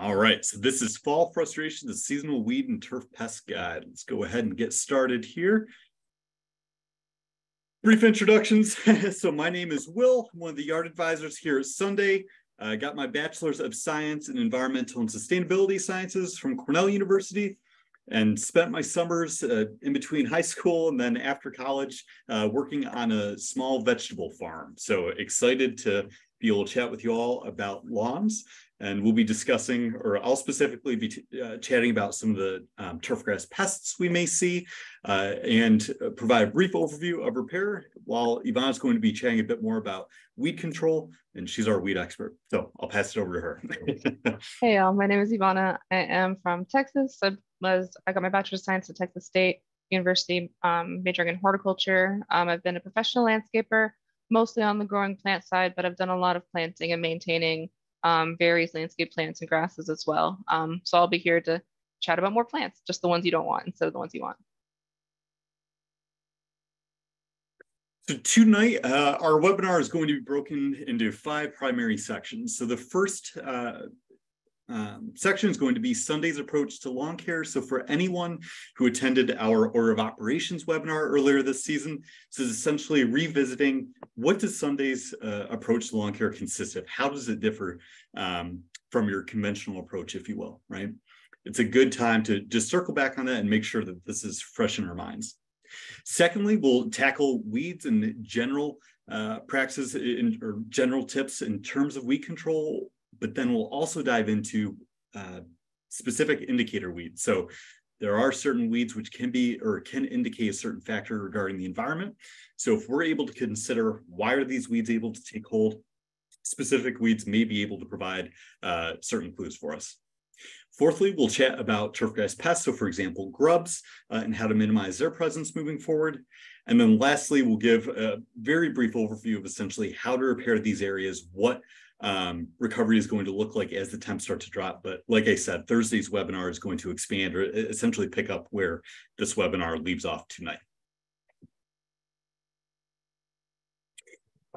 All right, so this is Fall Frustration, the Seasonal Weed and Turf Pest Guide. Let's go ahead and get started here. Brief introductions. so my name is Will, I'm one of the yard advisors here at Sunday. I got my Bachelor's of Science in Environmental and Sustainability Sciences from Cornell University and spent my summers uh, in between high school and then after college uh, working on a small vegetable farm. So excited to be able to chat with you all about lawns and we'll be discussing, or I'll specifically be uh, chatting about some of the um, turfgrass pests we may see uh, and uh, provide a brief overview of repair while Ivana's going to be chatting a bit more about weed control and she's our weed expert. So I'll pass it over to her. hey, y'all, my name is Ivana. I am from Texas. I was, I got my bachelor's of science at Texas State University, um, majoring in horticulture. Um, I've been a professional landscaper, mostly on the growing plant side, but I've done a lot of planting and maintaining um, various landscape plants and grasses as well. Um, so I'll be here to chat about more plants, just the ones you don't want instead of the ones you want. So tonight, uh, our webinar is going to be broken into five primary sections. So the first uh, um, section is going to be Sunday's approach to lawn care. So for anyone who attended our order of operations webinar earlier this season, this is essentially revisiting what does Sunday's uh, approach to lawn care consist of? How does it differ um, from your conventional approach, if you will, right? It's a good time to just circle back on that and make sure that this is fresh in our minds. Secondly, we'll tackle weeds and general uh, practices in, or general tips in terms of weed control but then we'll also dive into uh, specific indicator weeds. So there are certain weeds which can be or can indicate a certain factor regarding the environment. So if we're able to consider why are these weeds able to take hold, specific weeds may be able to provide uh, certain clues for us. Fourthly, we'll chat about turfgrass pests, so for example, grubs, uh, and how to minimize their presence moving forward. And then lastly, we'll give a very brief overview of essentially how to repair these areas, what um, recovery is going to look like as the temps start to drop. But like I said, Thursday's webinar is going to expand or essentially pick up where this webinar leaves off tonight.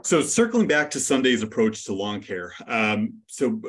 So circling back to Sunday's approach to lawn care. Um, so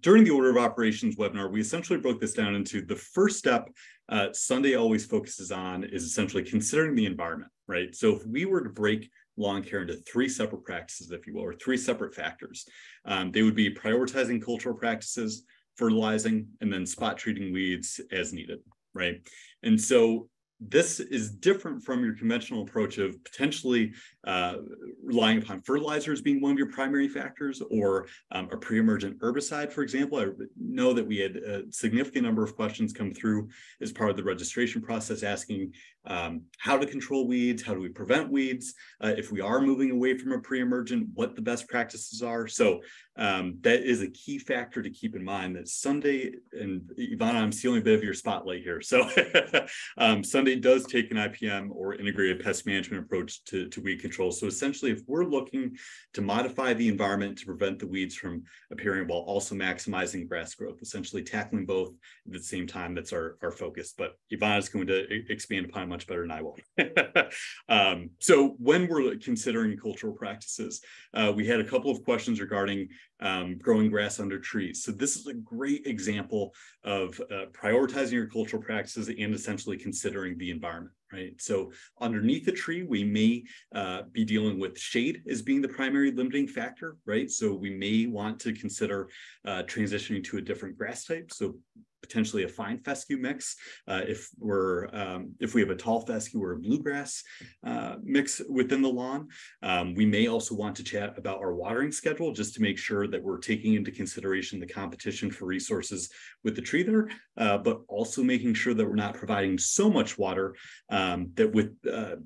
during the order of operations webinar, we essentially broke this down into the first step uh, Sunday always focuses on is essentially considering the environment, right? So if we were to break lawn care into three separate practices, if you will, or three separate factors. Um, they would be prioritizing cultural practices, fertilizing, and then spot treating weeds as needed, right? And so this is different from your conventional approach of potentially uh, relying upon fertilizers being one of your primary factors or um, a pre-emergent herbicide, for example. I know that we had a significant number of questions come through as part of the registration process asking um, how to control weeds, how do we prevent weeds, uh, if we are moving away from a pre-emergent, what the best practices are. So um, that is a key factor to keep in mind that Sunday, and Ivana, I'm stealing a bit of your spotlight here. So um, Sunday does take an IPM or integrated pest management approach to, to weed control. So essentially, if we're looking to modify the environment to prevent the weeds from appearing while also maximizing grass growth, essentially tackling both at the same time, that's our, our focus. But Ivana is going to expand upon it much better than I will. um, so when we're considering cultural practices, uh, we had a couple of questions regarding um, growing grass under trees. So this is a great example of uh, prioritizing your cultural practices and essentially considering the environment, right? So underneath the tree, we may uh, be dealing with shade as being the primary limiting factor, right? So we may want to consider uh, transitioning to a different grass type. So potentially a fine fescue mix. Uh, if we're um, if we have a tall fescue or a bluegrass uh, mix within the lawn, um, we may also want to chat about our watering schedule just to make sure that we're taking into consideration the competition for resources with the tree there, uh, but also making sure that we're not providing so much water um, that with uh,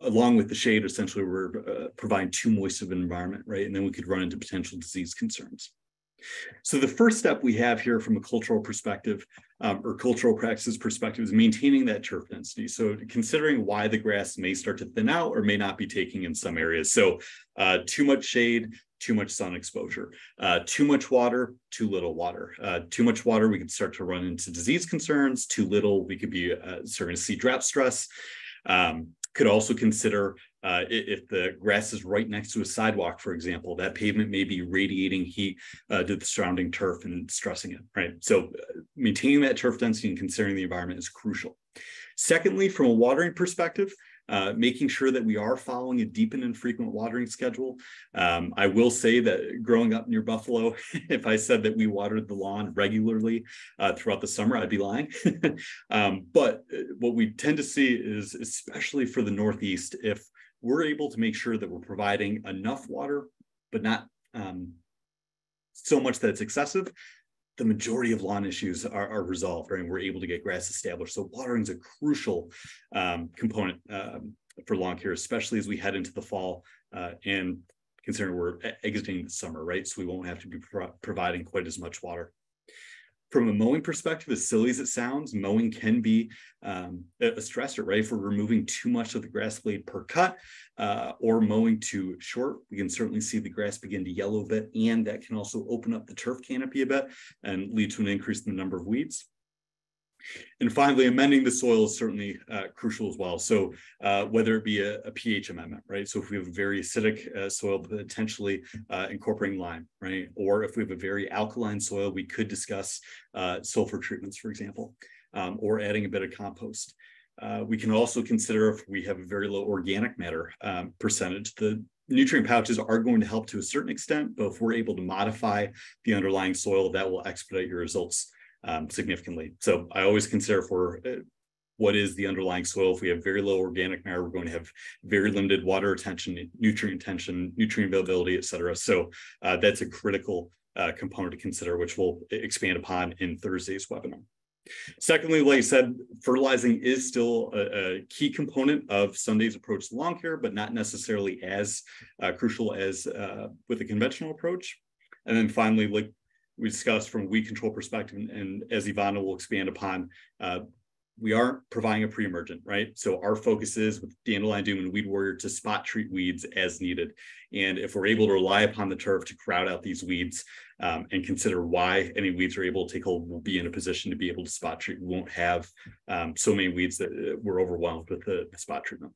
along with the shade, essentially we're uh, providing too moist of an environment, right? And then we could run into potential disease concerns. So the first step we have here from a cultural perspective um, or cultural practices perspective is maintaining that turf density. So considering why the grass may start to thin out or may not be taking in some areas. So uh, too much shade, too much sun exposure, uh, too much water, too little water. Uh, too much water, we could start to run into disease concerns. Too little, we could be uh, starting to see drought stress. Um, Could also consider uh, if the grass is right next to a sidewalk, for example, that pavement may be radiating heat uh, to the surrounding turf and stressing it, right? So uh, maintaining that turf density and considering the environment is crucial. Secondly, from a watering perspective, uh, making sure that we are following a deep and infrequent watering schedule. Um, I will say that growing up near Buffalo, if I said that we watered the lawn regularly uh, throughout the summer, I'd be lying. um, but uh, what we tend to see is, especially for the Northeast, if we're able to make sure that we're providing enough water, but not um, so much that it's excessive, the majority of lawn issues are, are, resolved, right? And we're able to get grass established. So watering is a crucial um, component um, for lawn care, especially as we head into the fall uh, and considering we're exiting the summer, right? So we won't have to be pro providing quite as much water from a mowing perspective, as silly as it sounds, mowing can be um, a stressor, right? If we're removing too much of the grass blade per cut uh, or mowing too short, we can certainly see the grass begin to yellow a bit, and that can also open up the turf canopy a bit and lead to an increase in the number of weeds. And finally, amending the soil is certainly uh, crucial as well. So uh, whether it be a, a, pH amendment, right? So if we have a very acidic uh, soil, potentially uh, incorporating lime, right? Or if we have a very alkaline soil, we could discuss uh, sulfur treatments, for example, um, or adding a bit of compost. Uh, we can also consider if we have a very low organic matter um, percentage, the nutrient pouches are going to help to a certain extent, but if we're able to modify the underlying soil, that will expedite your results um, significantly. So I always consider for uh, what is the underlying soil. If we have very low organic matter, we're going to have very limited water retention, nutrient retention, nutrient availability, et cetera. So uh, that's a critical uh, component to consider, which we'll expand upon in Thursday's webinar. Secondly, like I said, fertilizing is still a, a, key component of Sunday's approach to lawn care, but not necessarily as uh, crucial as uh, with a conventional approach. And then finally, like we discussed from a weed control perspective, and, and as Ivana will expand upon, uh, we aren't providing a pre-emergent, right? So our focus is with Dandelion Doom and Weed Warrior to spot treat weeds as needed. And if we're able to rely upon the turf to crowd out these weeds um, and consider why any weeds are able to take hold, we'll be in a position to be able to spot treat. We won't have um, so many weeds that uh, we're overwhelmed with the, the spot treatment.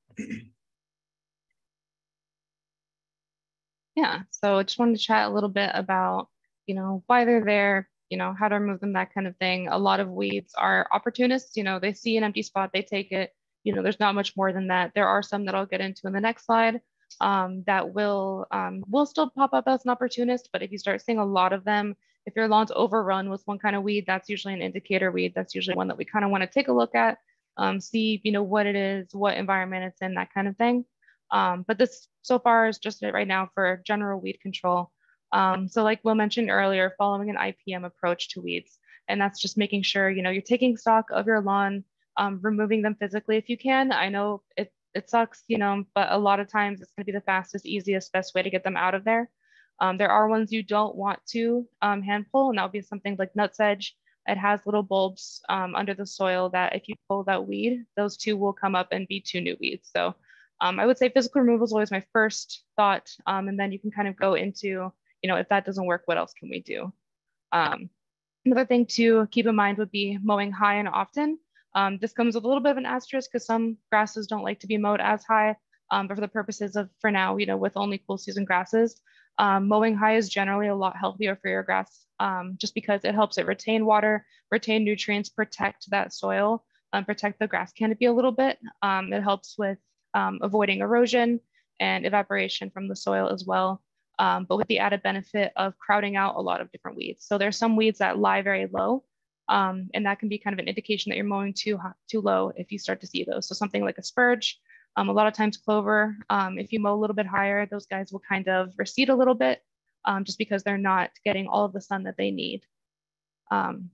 yeah, so I just wanted to chat a little bit about you know, why they're there, you know, how to remove them, that kind of thing. A lot of weeds are opportunists, you know, they see an empty spot, they take it. You know, there's not much more than that. There are some that I'll get into in the next slide um, that will um, will still pop up as an opportunist, but if you start seeing a lot of them, if your lawn's overrun with one kind of weed, that's usually an indicator weed. That's usually one that we kind of want to take a look at, um, see, you know, what it is, what environment it's in, that kind of thing. Um, but this so far is just it right now for general weed control. Um, so like Will mentioned earlier, following an IPM approach to weeds, and that's just making sure, you know, you're taking stock of your lawn, um, removing them physically if you can. I know it, it sucks, you know, but a lot of times it's gonna be the fastest, easiest, best way to get them out of there. Um, there are ones you don't want to um, hand pull, and that would be something like nutsedge. It has little bulbs um, under the soil that if you pull that weed, those two will come up and be two new weeds. So um, I would say physical removal is always my first thought. Um, and then you can kind of go into you know, if that doesn't work, what else can we do? Um, another thing to keep in mind would be mowing high and often. Um, this comes with a little bit of an asterisk because some grasses don't like to be mowed as high, um, but for the purposes of, for now, you know, with only cool season grasses, um, mowing high is generally a lot healthier for your grass um, just because it helps it retain water, retain nutrients, protect that soil, um, protect the grass canopy a little bit. Um, it helps with avoiding erosion and evaporation from the soil as well um, but with the added benefit of crowding out a lot of different weeds. So there's some weeds that lie very low, um, and that can be kind of an indication that you're mowing too, too low if you start to see those. So something like a spurge, um, a lot of times clover, um, if you mow a little bit higher, those guys will kind of recede a little bit um, just because they're not getting all of the sun that they need. Um,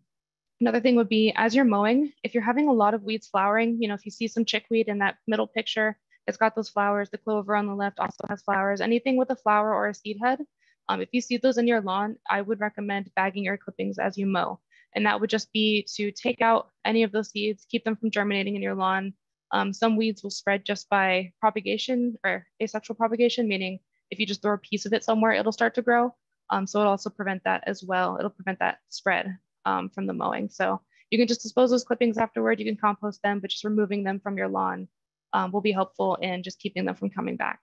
another thing would be as you're mowing, if you're having a lot of weeds flowering, you know, if you see some chickweed in that middle picture, it's got those flowers. The clover on the left also has flowers. Anything with a flower or a seed head, um, if you see those in your lawn, I would recommend bagging your clippings as you mow. And that would just be to take out any of those seeds, keep them from germinating in your lawn. Um, some weeds will spread just by propagation or asexual propagation, meaning if you just throw a piece of it somewhere, it'll start to grow. Um, so it'll also prevent that as well. It'll prevent that spread um, from the mowing. So you can just dispose those clippings afterward. You can compost them, but just removing them from your lawn um, will be helpful in just keeping them from coming back.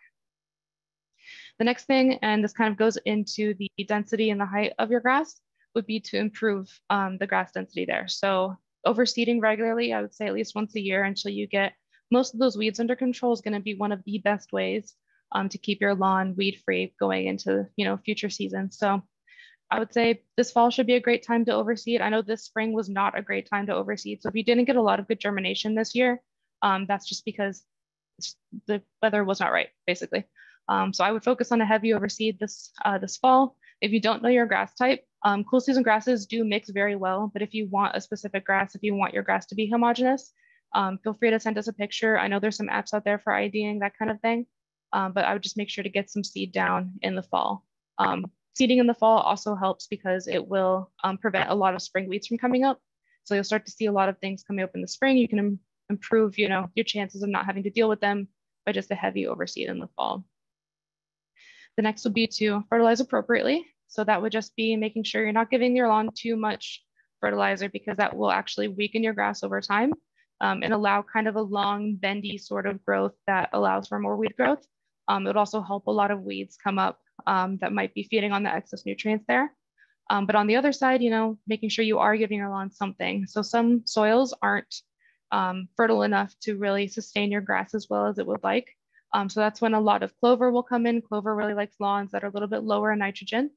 The next thing, and this kind of goes into the density and the height of your grass, would be to improve um, the grass density there. So overseeding regularly, I would say at least once a year until you get most of those weeds under control is going to be one of the best ways um, to keep your lawn weed free going into you know future seasons. So I would say this fall should be a great time to overseed. I know this spring was not a great time to overseed. So if you didn't get a lot of good germination this year, um, that's just because the weather was not right, basically. Um, so I would focus on a heavy overseed this uh, this fall. If you don't know your grass type, um, cool season grasses do mix very well, but if you want a specific grass, if you want your grass to be homogeneous, um, feel free to send us a picture. I know there's some apps out there for IDing, that kind of thing, um, but I would just make sure to get some seed down in the fall. Um, seeding in the fall also helps because it will um, prevent a lot of spring weeds from coming up. So you'll start to see a lot of things coming up in the spring. You can improve, you know, your chances of not having to deal with them by just a heavy overseed in the fall. The next would be to fertilize appropriately. So that would just be making sure you're not giving your lawn too much fertilizer because that will actually weaken your grass over time um, and allow kind of a long bendy sort of growth that allows for more weed growth. Um, it would also help a lot of weeds come up um, that might be feeding on the excess nutrients there. Um, but on the other side, you know, making sure you are giving your lawn something. So some soils aren't um, fertile enough to really sustain your grass as well as it would like. Um, so that's when a lot of clover will come in. Clover really likes lawns that are a little bit lower in nitrogen.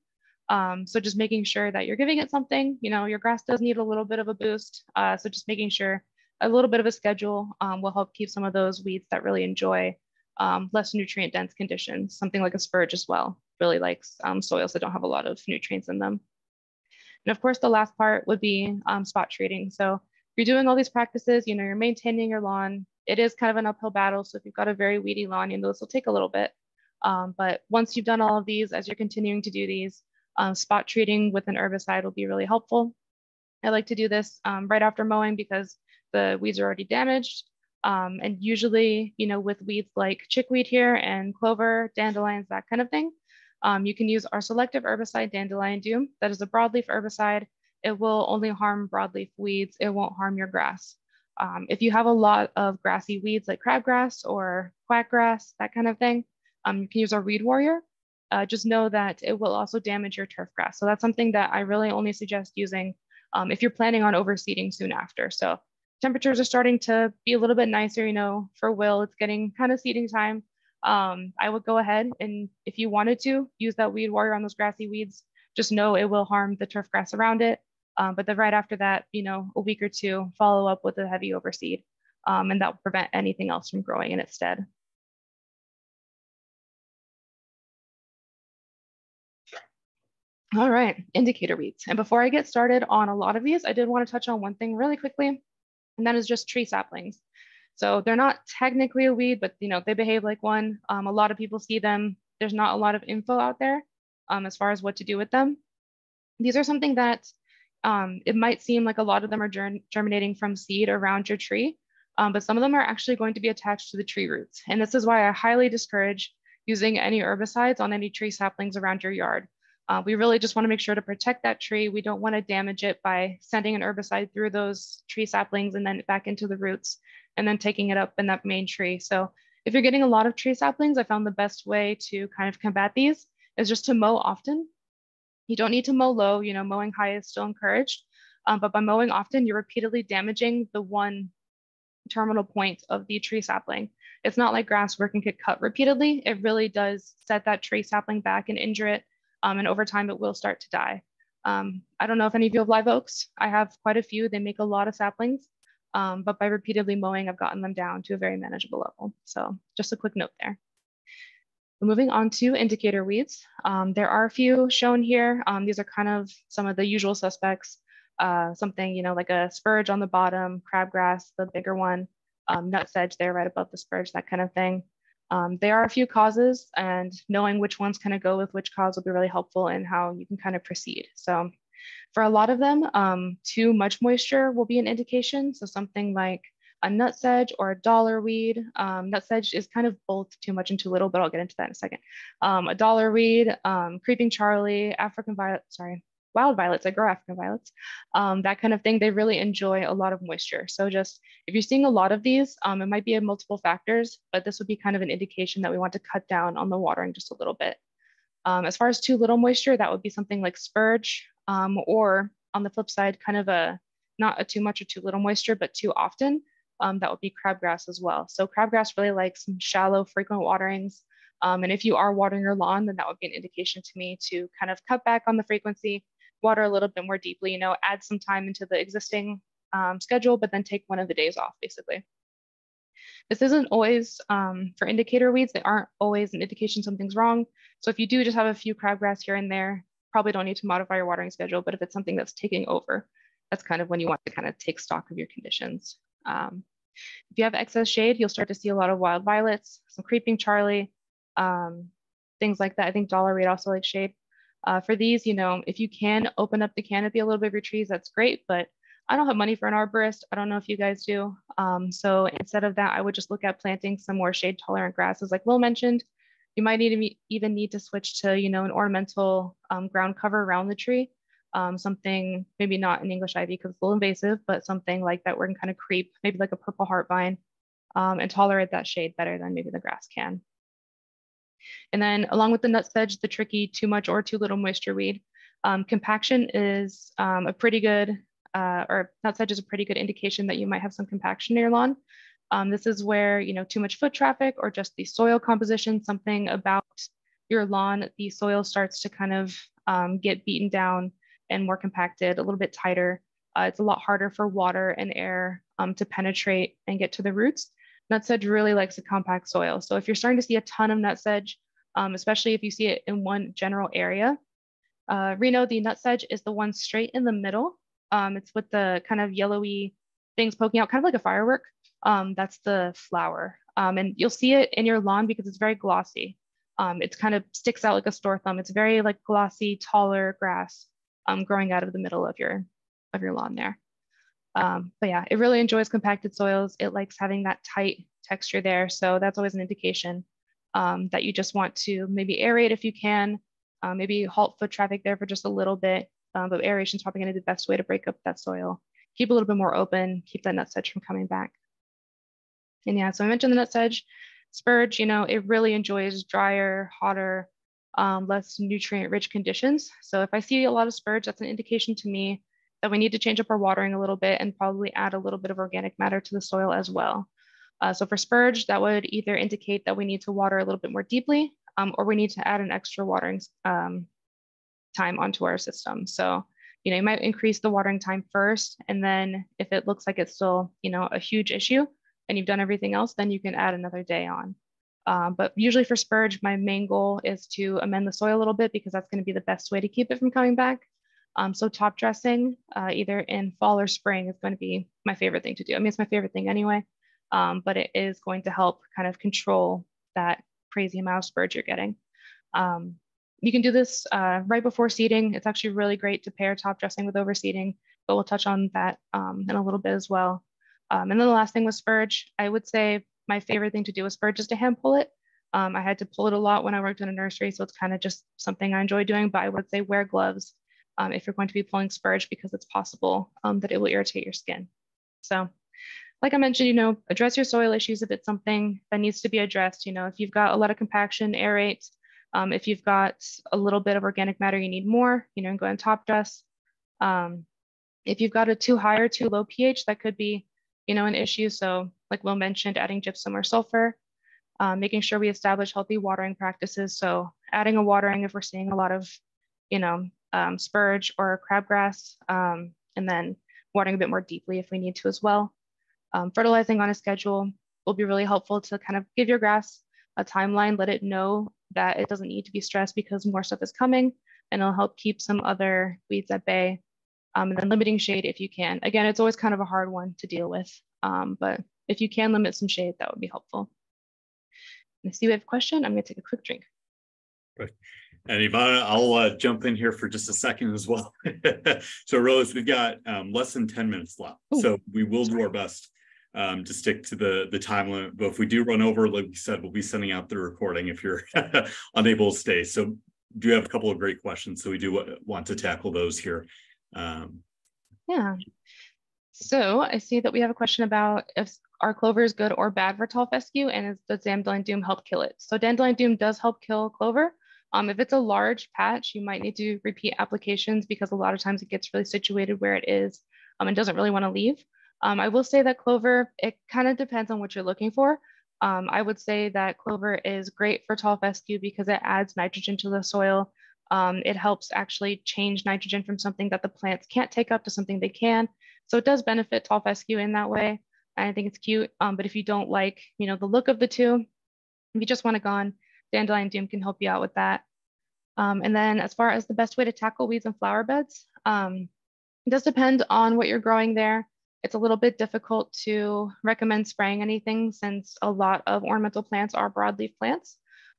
Um, so just making sure that you're giving it something, you know, your grass does need a little bit of a boost. Uh, so just making sure a little bit of a schedule um, will help keep some of those weeds that really enjoy um, less nutrient dense conditions. Something like a spurge as well really likes um, soils that don't have a lot of nutrients in them. And of course, the last part would be um, spot treating. So you're doing all these practices, you know, you're maintaining your lawn. It is kind of an uphill battle. So if you've got a very weedy lawn, you know, this will take a little bit. Um, but once you've done all of these, as you're continuing to do these, um, spot treating with an herbicide will be really helpful. I like to do this um, right after mowing because the weeds are already damaged. Um, and usually, you know, with weeds like chickweed here and clover, dandelions, that kind of thing, um, you can use our selective herbicide, Dandelion Doom. That is a broadleaf herbicide. It will only harm broadleaf weeds. It won't harm your grass. Um, if you have a lot of grassy weeds like crabgrass or quackgrass, that kind of thing, um, you can use our Weed Warrior uh, just know that it will also damage your turf grass. So that's something that I really only suggest using um, if you're planning on overseeding soon after. So temperatures are starting to be a little bit nicer, you know, for Will, it's getting kind of seeding time. Um, I would go ahead and if you wanted to use that weed warrior on those grassy weeds, just know it will harm the turf grass around it. Um, but then right after that, you know, a week or two, follow up with a heavy overseed um, and that will prevent anything else from growing in its stead. All right, indicator weeds. And before I get started on a lot of these, I did want to touch on one thing really quickly, and that is just tree saplings. So they're not technically a weed, but you know they behave like one. Um, a lot of people see them. There's not a lot of info out there um, as far as what to do with them. These are something that um, it might seem like a lot of them are germ germinating from seed around your tree, um, but some of them are actually going to be attached to the tree roots. And this is why I highly discourage using any herbicides on any tree saplings around your yard. Uh, we really just want to make sure to protect that tree. We don't want to damage it by sending an herbicide through those tree saplings and then back into the roots and then taking it up in that main tree. So if you're getting a lot of tree saplings, I found the best way to kind of combat these is just to mow often. You don't need to mow low, you know, mowing high is still encouraged. Um, but by mowing often, you're repeatedly damaging the one terminal point of the tree sapling. It's not like grass where it can get cut repeatedly. It really does set that tree sapling back and injure it um, and over time it will start to die. Um, I don't know if any of you have live oaks. I have quite a few. They make a lot of saplings, um, but by repeatedly mowing, I've gotten them down to a very manageable level. So just a quick note there. Moving on to indicator weeds. Um, there are a few shown here. Um, these are kind of some of the usual suspects. Uh, something, you know, like a spurge on the bottom, crabgrass, the bigger one, um, nut sedge there right above the spurge, that kind of thing. Um, there are a few causes and knowing which ones kind of go with which cause will be really helpful in how you can kind of proceed. So for a lot of them, um, too much moisture will be an indication. So something like a nut sedge or a dollar weed. Um, nut sedge is kind of both too much and too little, but I'll get into that in a second. Um, a dollar weed, um, creeping Charlie, African violet, sorry, wild violets, like grow African violets, um, that kind of thing, they really enjoy a lot of moisture. So just if you're seeing a lot of these, um, it might be a multiple factors, but this would be kind of an indication that we want to cut down on the watering just a little bit. Um, as far as too little moisture, that would be something like spurge, um, or on the flip side, kind of a not a too much or too little moisture, but too often. Um, that would be crabgrass as well. So crabgrass really likes some shallow, frequent waterings. Um, and if you are watering your lawn, then that would be an indication to me to kind of cut back on the frequency, water a little bit more deeply, you know, add some time into the existing um, schedule, but then take one of the days off basically. This isn't always um, for indicator weeds. They aren't always an indication something's wrong. So if you do just have a few crabgrass here and there, probably don't need to modify your watering schedule. But if it's something that's taking over, that's kind of when you want to kind of take stock of your conditions. Um, if you have excess shade, you'll start to see a lot of wild violets, some creeping Charlie, um, things like that. I think dollar weed also likes shade. Uh, for these, you know, if you can open up the canopy a little bit of your trees, that's great. But I don't have money for an arborist. I don't know if you guys do. Um, so instead of that, I would just look at planting some more shade tolerant grasses like Will mentioned. You might need to even need to switch to, you know, an ornamental um, ground cover around the tree. Um, something maybe not an English ivy because it's a little invasive, but something like that it can kind of creep, maybe like a purple heart vine um, and tolerate that shade better than maybe the grass can. And then along with the nutsedge, the tricky too much or too little moisture weed, um, compaction is um, a pretty good, uh, or nutsedge is a pretty good indication that you might have some compaction in your lawn. Um, this is where, you know, too much foot traffic or just the soil composition, something about your lawn, the soil starts to kind of um, get beaten down and more compacted, a little bit tighter. Uh, it's a lot harder for water and air um, to penetrate and get to the roots. Nutsedge really likes a compact soil. So if you're starting to see a ton of nutsedge, um, especially if you see it in one general area, uh, Reno, the nutsedge is the one straight in the middle. Um, it's with the kind of yellowy things poking out, kind of like a firework. Um, that's the flower. Um, and you'll see it in your lawn because it's very glossy. Um, it kind of sticks out like a store thumb. It's very like glossy, taller grass um, growing out of the middle of your, of your lawn there. Um, but yeah, it really enjoys compacted soils. It likes having that tight texture there. So that's always an indication um, that you just want to maybe aerate if you can, uh, maybe halt foot traffic there for just a little bit. Um, but aeration is probably going to be the best way to break up that soil. Keep a little bit more open, keep that nutsedge from coming back. And yeah, so I mentioned the nutsedge. Spurge, you know, it really enjoys drier, hotter, um, less nutrient rich conditions. So if I see a lot of spurge, that's an indication to me that we need to change up our watering a little bit and probably add a little bit of organic matter to the soil as well. Uh, so for spurge, that would either indicate that we need to water a little bit more deeply um, or we need to add an extra watering um, time onto our system. So, you know, you might increase the watering time first, and then if it looks like it's still, you know, a huge issue and you've done everything else, then you can add another day on. Um, but usually for spurge, my main goal is to amend the soil a little bit because that's going to be the best way to keep it from coming back. Um, so top dressing, uh, either in fall or spring, is going to be my favorite thing to do. I mean, it's my favorite thing anyway, um, but it is going to help kind of control that crazy amount of spurge you're getting. Um, you can do this uh, right before seeding. It's actually really great to pair top dressing with overseeding, but we'll touch on that um, in a little bit as well. Um, and then the last thing was spurge. I would say my favorite thing to do was spurge is to hand pull it. Um, I had to pull it a lot when I worked in a nursery, so it's kind of just something I enjoy doing, but I would say wear gloves um, if you're going to be pulling spurge because it's possible um, that it will irritate your skin. So like I mentioned, you know, address your soil issues if it's something that needs to be addressed. You know, if you've got a lot of compaction, aerate. Um, if you've got a little bit of organic matter, you need more, you know, and go and top dress. Um, if you've got a too high or too low pH, that could be, you know, an issue. So like Will mentioned, adding gypsum or sulfur, um, making sure we establish healthy watering practices. So adding a watering if we're seeing a lot of, you know, um, spurge or crabgrass, um, and then watering a bit more deeply if we need to as well. Um, fertilizing on a schedule will be really helpful to kind of give your grass a timeline, let it know that it doesn't need to be stressed because more stuff is coming and it'll help keep some other weeds at bay. Um, and then limiting shade if you can. Again, it's always kind of a hard one to deal with, um, but if you can limit some shade, that would be helpful. I see we have a question. I'm gonna take a quick drink. Right. And Ivana, I'll uh, jump in here for just a second as well. so Rose, we've got um, less than 10 minutes left. Ooh, so we will do our best um, to stick to the, the time limit. But if we do run over, like we said, we'll be sending out the recording if you're unable to stay. So do have a couple of great questions, so we do want to tackle those here. Um, yeah. So I see that we have a question about if our clover is good or bad for tall fescue and does dandelion doom help kill it? So dandelion doom does help kill clover. Um, if it's a large patch, you might need to repeat applications because a lot of times it gets really situated where it is um, and doesn't really want to leave. Um, I will say that clover, it kind of depends on what you're looking for. Um, I would say that clover is great for tall fescue because it adds nitrogen to the soil. Um, it helps actually change nitrogen from something that the plants can't take up to something they can. So it does benefit tall fescue in that way. I think it's cute. Um, but if you don't like, you know, the look of the two, if you just want a gone, dandelion doom can help you out with that. Um, and then as far as the best way to tackle weeds in flower beds, um, it does depend on what you're growing there. It's a little bit difficult to recommend spraying anything since a lot of ornamental plants are broadleaf plants.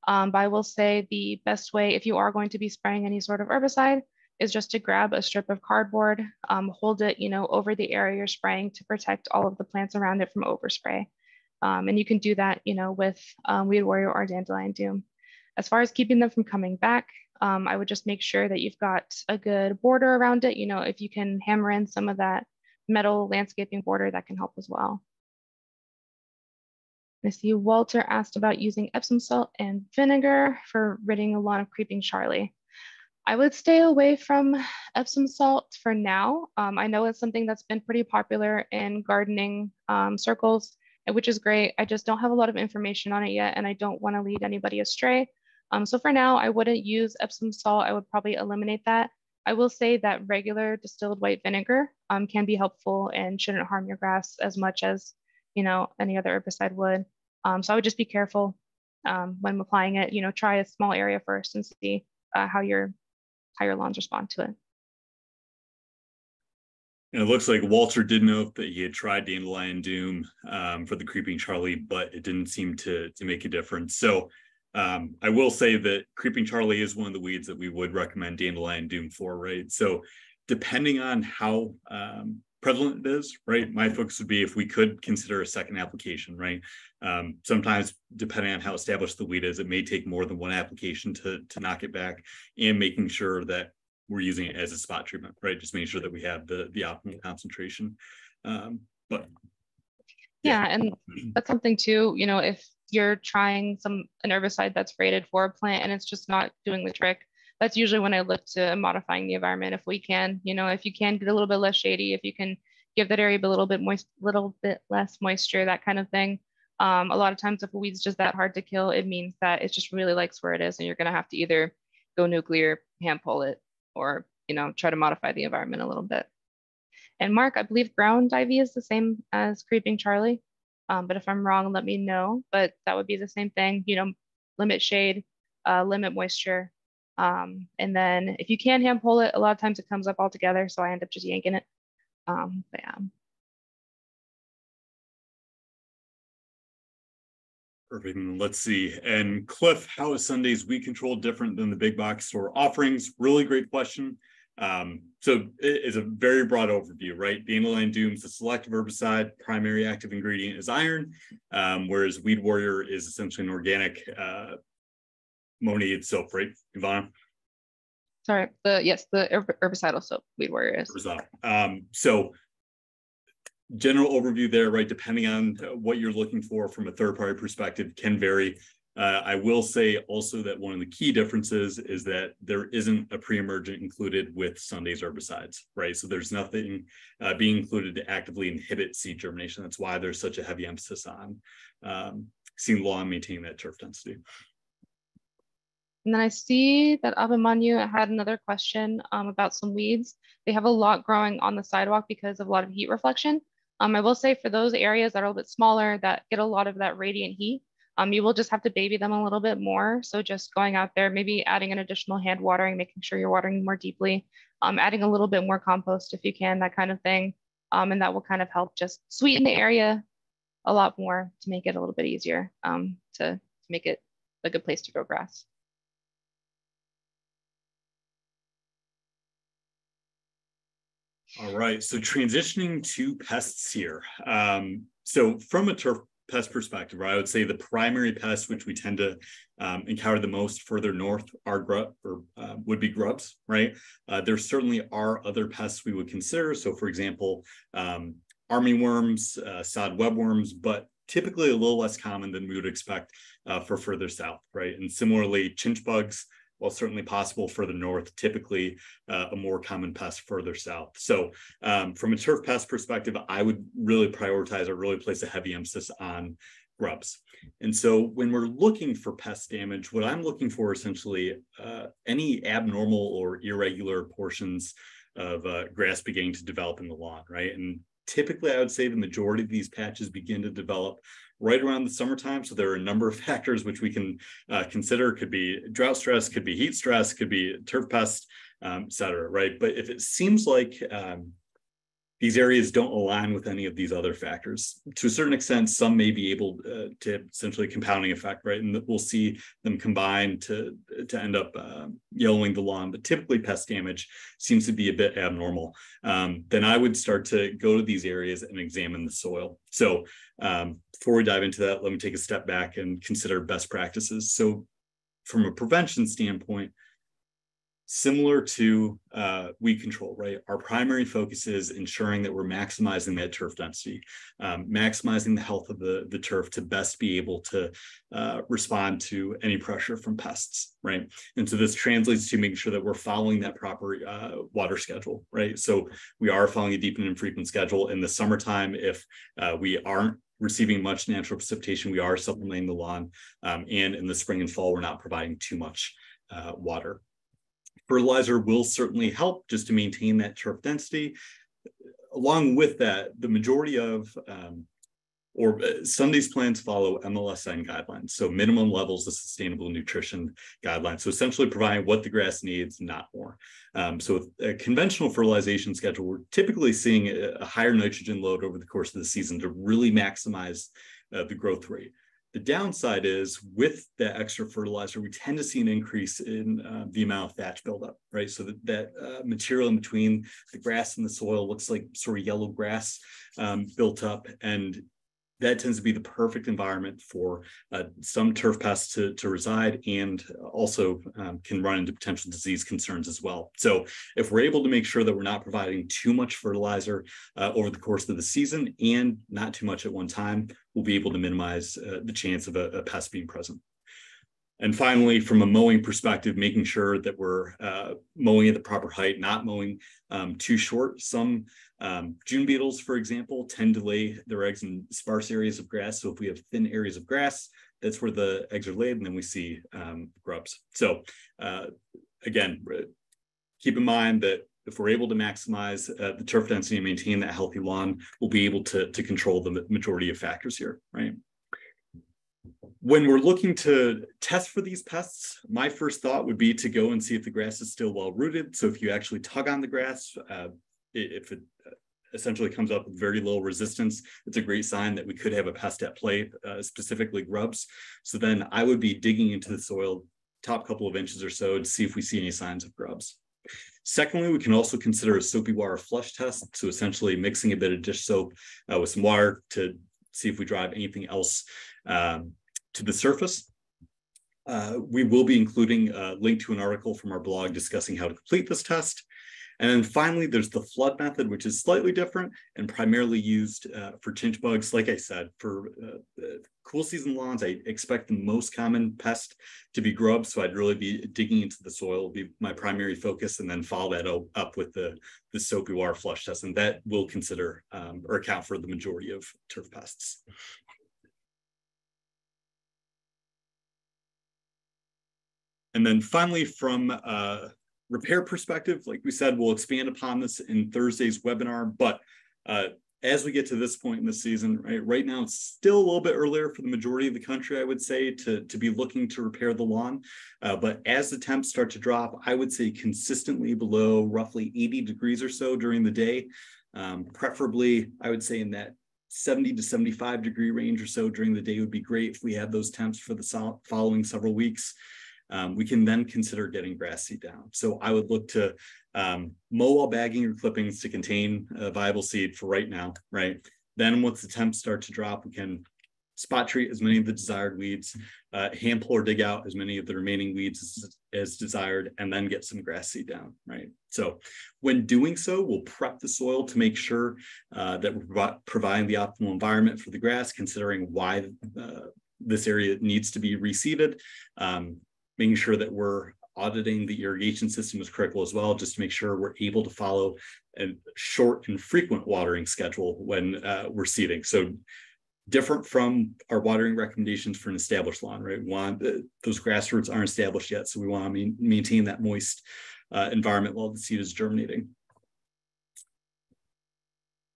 Um, but I will say the best way, if you are going to be spraying any sort of herbicide, is just to grab a strip of cardboard, um, hold it, you know, over the area you're spraying to protect all of the plants around it from overspray. Um, and you can do that, you know, with um, Weed Warrior or Dandelion Doom. As far as keeping them from coming back, um, I would just make sure that you've got a good border around it. You know, if you can hammer in some of that metal landscaping border, that can help as well. I see Walter asked about using Epsom salt and vinegar for ridding a lawn of creeping Charlie. I would stay away from Epsom salt for now. Um, I know it's something that's been pretty popular in gardening um, circles, which is great. I just don't have a lot of information on it yet, and I don't want to lead anybody astray. Um, so for now, I wouldn't use Epsom salt. I would probably eliminate that. I will say that regular distilled white vinegar um, can be helpful and shouldn't harm your grass as much as you know any other herbicide would. Um, so I would just be careful um, when applying it. You know, try a small area first and see uh, how your how your lawns respond to it. And it looks like Walter did know that he had tried Dandelion Doom um, for the Creeping Charlie, but it didn't seem to to make a difference. So um, I will say that Creeping Charlie is one of the weeds that we would recommend Dandelion Doom for, right? So depending on how um, prevalent it is, right? My focus would be if we could consider a second application, right? Um, sometimes, depending on how established the weed is, it may take more than one application to, to knock it back and making sure that we're using it as a spot treatment, right? Just making sure that we have the, the optimal concentration. Um, but yeah, and that's something too, you know, if you're trying some an herbicide that's rated for a plant and it's just not doing the trick, that's usually when I look to modifying the environment if we can. You know, if you can get a little bit less shady, if you can give that area a little bit moist, little bit less moisture, that kind of thing. Um, a lot of times if a weed's just that hard to kill, it means that it just really likes where it is and you're gonna have to either go nuclear, hand pull it, or you know, try to modify the environment a little bit. And Mark, I believe ground ivy is the same as creeping Charlie. Um, but if I'm wrong, let me know. But that would be the same thing, you know, limit shade, uh, limit moisture. Um, and then if you can hand pull it, a lot of times it comes up all together. So I end up just yanking it. Um, but yeah. Perfect. Let's see. And Cliff, how is Sunday's weed control different than the big box store offerings? Really great question. Um, so it's a very broad overview, right? Dandelion Doom is a selective herbicide. Primary active ingredient is iron, um, whereas Weed Warrior is essentially an organic uh, ammoniated soap, right, Ivana? Sorry, the yes, the herbicidal soap Weed Warrior is. Um, so general overview there, right? Depending on what you're looking for from a third party perspective, can vary. Uh, I will say also that one of the key differences is that there isn't a pre-emergent included with Sunday's herbicides, right? So there's nothing uh, being included to actively inhibit seed germination. That's why there's such a heavy emphasis on um, seeing law and maintaining that turf density. And then I see that Abhimanyu had another question um, about some weeds. They have a lot growing on the sidewalk because of a lot of heat reflection. Um, I will say for those areas that are a little bit smaller that get a lot of that radiant heat, um, you will just have to baby them a little bit more. So just going out there, maybe adding an additional hand watering, making sure you're watering more deeply, um, adding a little bit more compost if you can, that kind of thing. Um, and that will kind of help just sweeten the area a lot more to make it a little bit easier um, to, to make it a good place to grow grass. All right, so transitioning to pests here. Um, so from a turf pest perspective, I would say the primary pests which we tend to um, encounter the most further north are grub or uh, would be grubs, right? Uh, there certainly are other pests we would consider. So, for example, um, armyworms, uh, sod webworms, but typically a little less common than we would expect uh, for further south, right? And similarly, chinch bugs, while certainly possible further north, typically uh, a more common pest further south. So um, from a turf pest perspective, I would really prioritize or really place a heavy emphasis on grubs. And so when we're looking for pest damage, what I'm looking for essentially uh, any abnormal or irregular portions of uh, grass beginning to develop in the lawn, right? And typically I would say the majority of these patches begin to develop right around the summertime. So there are a number of factors which we can uh, consider. Could be drought stress, could be heat stress, could be turf pest, um, et cetera, right? But if it seems like um, these areas don't align with any of these other factors. To a certain extent, some may be able uh, to essentially compounding effect, right? And we'll see them combine to, to end up uh, yellowing the lawn, but typically pest damage seems to be a bit abnormal. Um, then I would start to go to these areas and examine the soil. So um, before we dive into that, let me take a step back and consider best practices. So from a prevention standpoint, similar to uh, weed control, right? Our primary focus is ensuring that we're maximizing that turf density, um, maximizing the health of the, the turf to best be able to uh, respond to any pressure from pests, right? And so this translates to making sure that we're following that proper uh, water schedule, right? So we are following a deep and infrequent schedule in the summertime. If uh, we aren't receiving much natural precipitation, we are supplementing the lawn. Um, and in the spring and fall, we're not providing too much uh, water fertilizer will certainly help just to maintain that turf density. Along with that, the majority of um, or some of these plans follow MLSN guidelines, so minimum levels of sustainable nutrition guidelines. So essentially providing what the grass needs, not more. Um, so with a conventional fertilization schedule, we're typically seeing a, a, higher nitrogen load over the course of the season to really maximize uh, the growth rate. The downside is with that extra fertilizer, we tend to see an increase in uh, the amount of thatch buildup, right? So that, that uh, material in between the grass and the soil looks like sort of yellow grass um, built up. And that tends to be the perfect environment for uh, some turf pests to, to reside and also um, can run into potential disease concerns as well. So if we're able to make sure that we're not providing too much fertilizer uh, over the course of the season and not too much at one time, we'll be able to minimize uh, the chance of a, a pest being present. And finally, from a mowing perspective, making sure that we're uh, mowing at the proper height, not mowing um, too short. Some um, June beetles, for example, tend to lay their eggs in sparse areas of grass. So if we have thin areas of grass, that's where the eggs are laid, and then we see um, grubs. So uh, again, keep in mind that if we're able to maximize uh, the turf density and maintain that healthy lawn, we'll be able to, to control the majority of factors here, right? When we're looking to test for these pests, my first thought would be to go and see if the grass is still well rooted. So if you actually tug on the grass, uh, if it uh, essentially comes up with very low resistance, it's a great sign that we could have a pest at play, uh, specifically grubs. So then I would be digging into the soil top couple of inches or so to see if we see any signs of grubs. Secondly, we can also consider a soapy water flush test. So essentially mixing a bit of dish soap uh, with some water to see if we drive anything else um, to the surface. Uh, we will be including a link to an article from our blog discussing how to complete this test. And then finally, there's the flood method, which is slightly different and primarily used uh, for chinch bugs. Like I said, for uh, cool season lawns, I expect the most common pest to be grubs. So I'd really be digging into the soil will be my primary focus and then follow that up with the, the soapy water flush test. And that will consider um, or account for the majority of turf pests. And then finally, from a repair perspective, like we said, we'll expand upon this in Thursday's webinar. But uh, as we get to this point in the season, right, right now it's still a little bit earlier for the majority of the country, I would say, to, to be looking to repair the lawn. Uh, but as the temps start to drop, I would say consistently below roughly 80 degrees or so during the day. Um, preferably, I would say in that 70 to 75 degree range or so during the day would be great if we had those temps for the following several weeks um, we can then consider getting grass seed down. So I would look to um, mow while bagging your clippings to contain a viable seed for right now, right? Then once the temps start to drop, we can spot treat as many of the desired weeds, uh, hand pull or dig out as many of the remaining weeds as, as, desired, and then get some grass seed down, right? So when doing so, we'll prep the soil to make sure uh, that we're providing the optimal environment for the grass, considering why uh, this area needs to be reseeded, um, making sure that we're auditing the irrigation system is critical as well, just to make sure we're able to follow a short and frequent watering schedule when uh, we're seeding. So different from our watering recommendations for an established lawn, right? We want uh, those grass roots aren't established yet, so we want to maintain that moist uh, environment while the seed is germinating.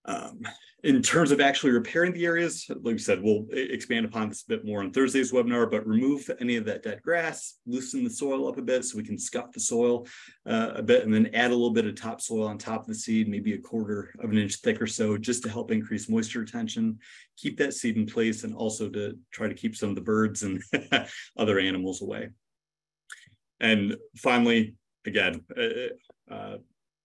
Um, in terms of actually repairing the areas, like we said, we'll expand upon this a bit more on Thursday's webinar, but remove any of that dead grass, loosen the soil up a bit so we can scuff the soil uh, a bit and then add a little bit of topsoil on top of the seed, maybe a quarter of an inch thick or so, just to help increase moisture retention, keep that seed in place, and also to try to keep some of the birds and other animals away. And finally, again, uh, uh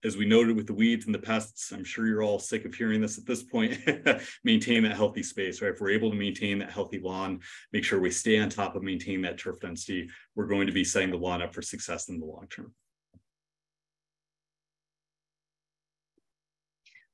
as we noted with the weeds and the pests, I'm sure you're all sick of hearing this at this point, maintain that healthy space, right? If we're able to maintain that healthy lawn, make sure we stay on top of maintaining that turf density, we're going to be setting the lawn up for success in the long term.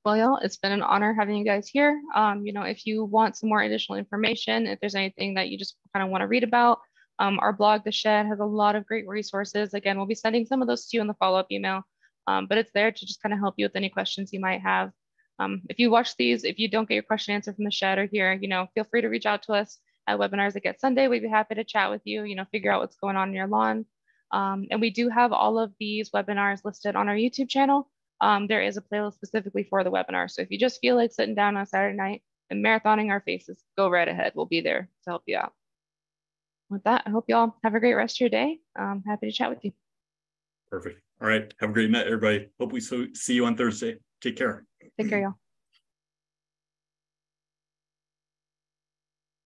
Well, y'all, it's been an honor having you guys here. Um, you know, if you want some more additional information, if there's anything that you just kind of want to read about, um, our blog, The Shed, has a lot of great resources. Again, we'll be sending some of those to you in the follow-up email um, but it's there to just kind of help you with any questions you might have. Um, if you watch these, if you don't get your question answered from the shed or here, you know, feel free to reach out to us at webinars that get Sunday. We'd be happy to chat with you, you know, figure out what's going on in your lawn. Um, and we do have all of these webinars listed on our YouTube channel. Um, there is a playlist specifically for the webinar. So if you just feel like sitting down on Saturday night and marathoning our faces, go right ahead. We'll be there to help you out. With that, I hope you all have a great rest of your day. I'm happy to chat with you. Perfect. All right. Have a great night, everybody. Hope we so see you on Thursday. Take care. Take care, y'all.